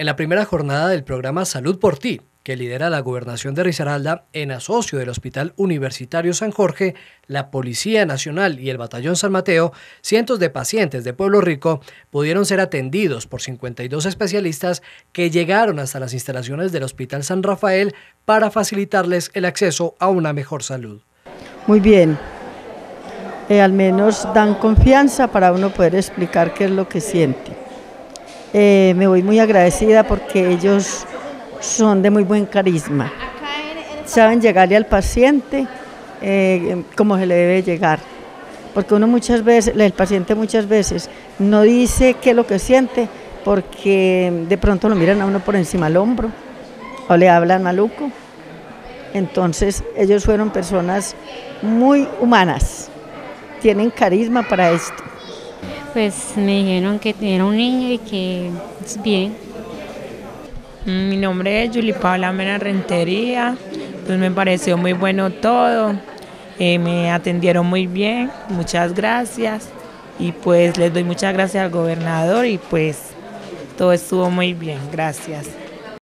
En la primera jornada del programa Salud por Ti, que lidera la gobernación de Risaralda en asocio del Hospital Universitario San Jorge, la Policía Nacional y el Batallón San Mateo, cientos de pacientes de Pueblo Rico pudieron ser atendidos por 52 especialistas que llegaron hasta las instalaciones del Hospital San Rafael para facilitarles el acceso a una mejor salud. Muy bien, eh, al menos dan confianza para uno poder explicar qué es lo que siente. Eh, me voy muy agradecida porque ellos son de muy buen carisma. Saben llegarle al paciente eh, como se le debe llegar. Porque uno muchas veces, el paciente muchas veces no dice qué es lo que siente porque de pronto lo miran a uno por encima del hombro o le hablan maluco. Entonces ellos fueron personas muy humanas, tienen carisma para esto. Pues me dijeron que era un niño y que es bien. Mi nombre es Julie Paula Mena Rentería, pues me pareció muy bueno todo, eh, me atendieron muy bien, muchas gracias y pues les doy muchas gracias al gobernador y pues todo estuvo muy bien, gracias.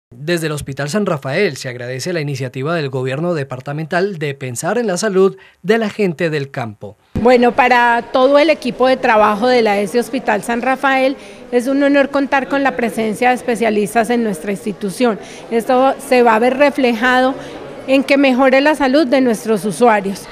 Desde el Hospital San Rafael se agradece la iniciativa del gobierno departamental de pensar en la salud de la gente del campo. Bueno, para todo el equipo de trabajo de la ESE Hospital San Rafael es un honor contar con la presencia de especialistas en nuestra institución. Esto se va a ver reflejado en que mejore la salud de nuestros usuarios.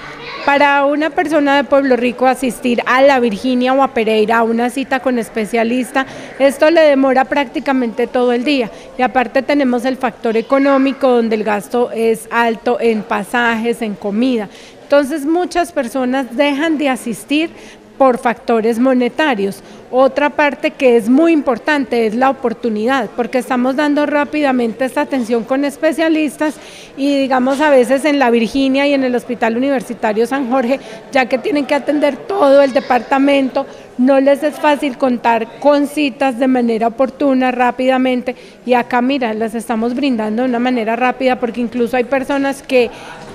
Para una persona de Pueblo Rico asistir a la Virginia o a Pereira a una cita con especialista, esto le demora prácticamente todo el día. Y aparte tenemos el factor económico donde el gasto es alto en pasajes, en comida. Entonces muchas personas dejan de asistir por factores monetarios. Otra parte que es muy importante es la oportunidad, porque estamos dando rápidamente esta atención con especialistas y digamos a veces en la Virginia y en el Hospital Universitario San Jorge, ya que tienen que atender todo el departamento, no les es fácil contar con citas de manera oportuna, rápidamente, y acá mira, las estamos brindando de una manera rápida, porque incluso hay personas que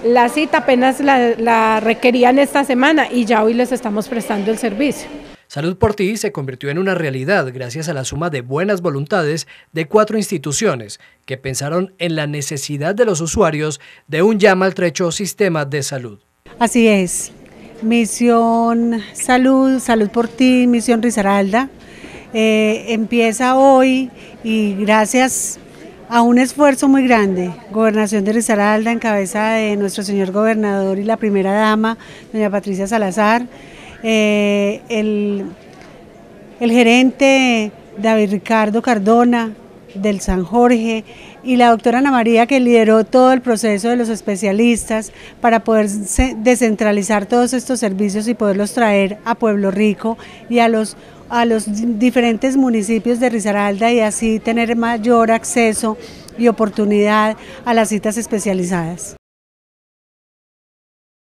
la cita apenas la, la requerían esta semana y ya hoy les estamos prestando el servicio. Salud por Ti se convirtió en una realidad gracias a la suma de buenas voluntades de cuatro instituciones que pensaron en la necesidad de los usuarios de un ya maltrecho sistema de salud. Así es. Misión Salud, Salud por Ti, Misión Risaralda, eh, empieza hoy y gracias a un esfuerzo muy grande, Gobernación de Risaralda en cabeza de nuestro señor gobernador y la primera dama, doña Patricia Salazar, eh, el, el gerente David Ricardo Cardona del San Jorge y la doctora Ana María que lideró todo el proceso de los especialistas para poder descentralizar todos estos servicios y poderlos traer a Pueblo Rico y a los a los diferentes municipios de Risaralda y así tener mayor acceso y oportunidad a las citas especializadas.